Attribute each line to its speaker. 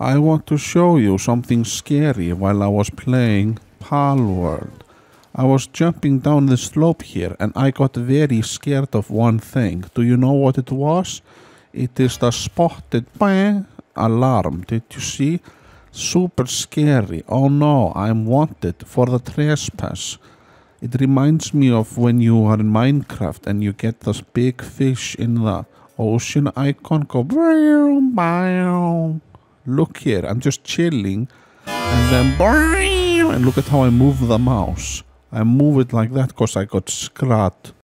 Speaker 1: I want to show you something scary while I was playing Palworld. I was jumping down the slope here and I got very scared of one thing. Do you know what it was? It is the spotted bang alarm. Did you see? Super scary. Oh no, I'm wanted for the trespass. It reminds me of when you are in Minecraft and you get this big fish in the ocean icon go bow. Look here, I'm just chilling and then and look at how I move the mouse. I move it like that because I got scared.